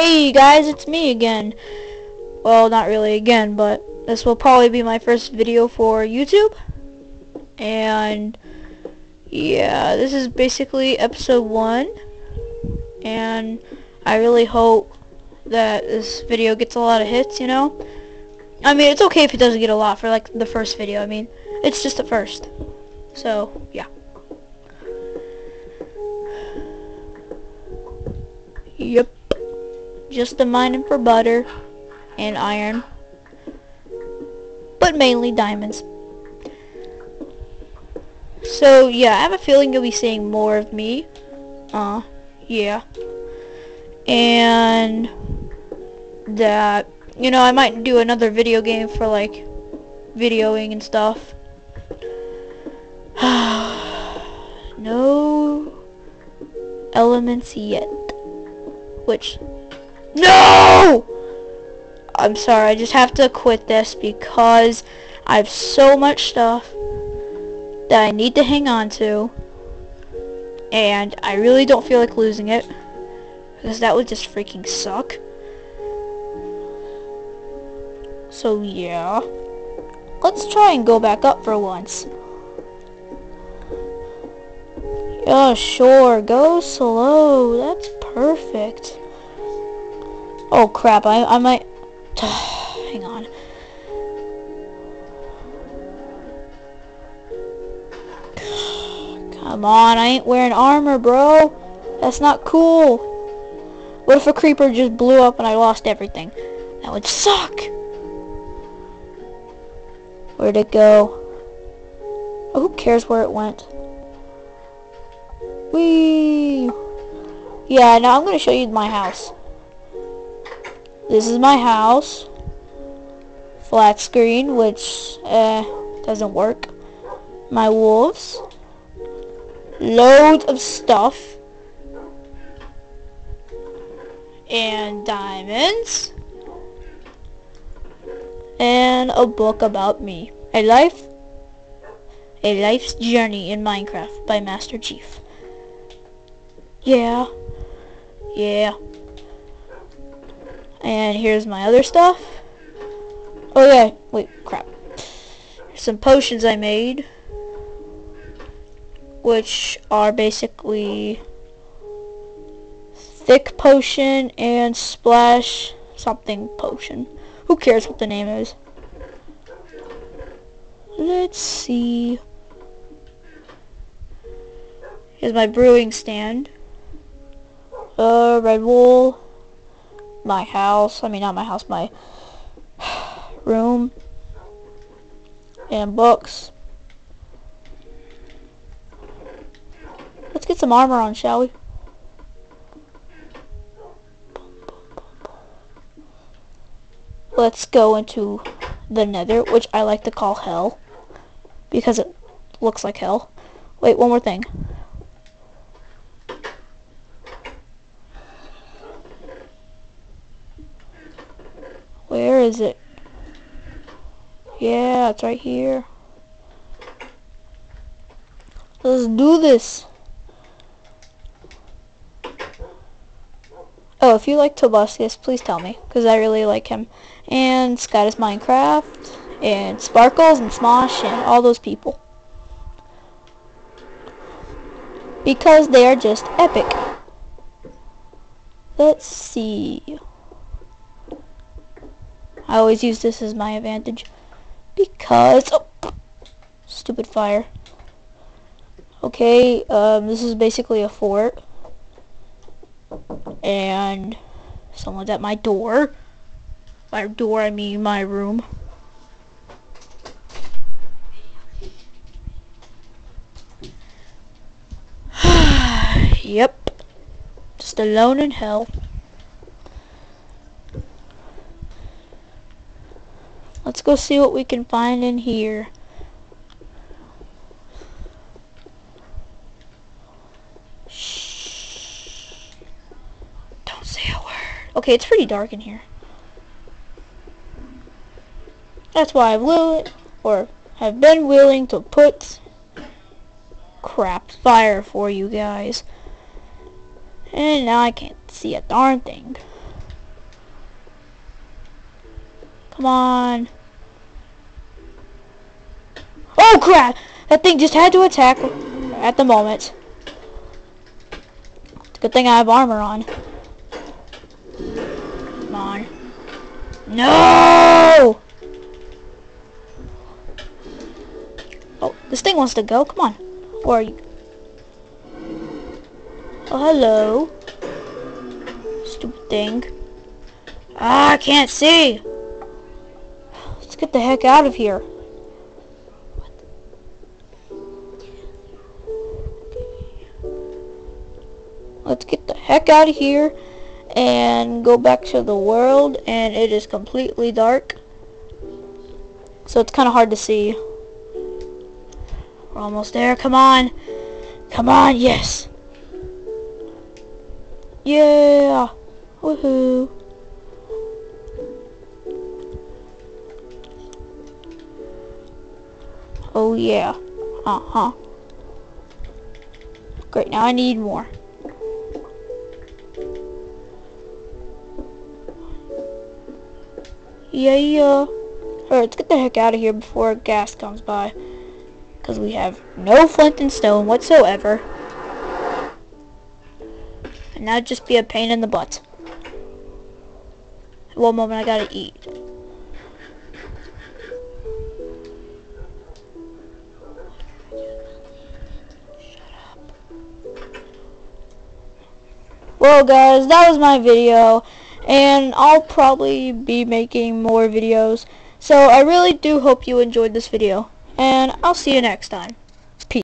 Hey guys, it's me again. Well, not really again, but this will probably be my first video for YouTube. And yeah, this is basically episode 1. And I really hope that this video gets a lot of hits, you know? I mean, it's okay if it doesn't get a lot for like the first video. I mean, it's just the first. So, yeah. Yep. Just the mining for butter and iron. But mainly diamonds. So, yeah, I have a feeling you'll be seeing more of me. Uh, yeah. And that, you know, I might do another video game for, like, videoing and stuff. no elements yet. Which, no! I'm sorry, I just have to quit this because I have so much stuff that I need to hang on to. And I really don't feel like losing it. Because that would just freaking suck. So yeah. Let's try and go back up for once. Yeah, sure. Go slow. That's perfect. Oh crap, I, I might... Hang on. Come on, I ain't wearing armor, bro. That's not cool. What if a creeper just blew up and I lost everything? That would suck. Where'd it go? Oh, who cares where it went? Whee! Yeah, now I'm going to show you my house. This is my house. Flat screen, which uh, doesn't work. My wolves. Loads of stuff. And diamonds. And a book about me. A life a life's journey in Minecraft by Master Chief. Yeah. Yeah. And here's my other stuff. Oh yeah, wait, crap. Some potions I made. Which are basically thick potion and splash something potion. Who cares what the name is? Let's see. Here's my brewing stand. Uh, red wool my house. I mean, not my house, my room. And books. Let's get some armor on, shall we? Let's go into the nether, which I like to call hell. Because it looks like hell. Wait, one more thing. Where is it? Yeah, it's right here. Let's do this. Oh, if you like Tobuscus, please tell me, because I really like him. And SkyDoesMinecraft, and Sparklez, and Smosh, and all those people. Because they are just epic. Let's see. I always use this as my advantage because oh, stupid fire. Okay, um, this is basically a fort, and someone's at my door. By door, I mean my room. yep, just alone in hell. Let's go see what we can find in here. Shh. Don't say a word. Okay, it's pretty dark in here. That's why I've will or have been willing to put crap fire for you guys. And now I can't see a darn thing. Come on. Oh crap! That thing just had to attack at the moment. It's a good thing I have armor on. Come on. No! Oh, this thing wants to go. Come on. Or are you? Oh, hello. Stupid thing. Ah, I can't see. Let's get the heck out of here. Let's get the heck out of here and go back to the world and it is completely dark. So it's kind of hard to see. We're almost there. Come on. Come on. Yes. Yeah. Woohoo. Oh yeah. Uh-huh. Great, now I need more. Yeah, yeah. Alright, let's get the heck out of here before gas comes by. Because we have no flint and stone whatsoever. And that'd just be a pain in the butt. One moment, I gotta eat. Well guys, that was my video and I'll probably be making more videos. So I really do hope you enjoyed this video and I'll see you next time.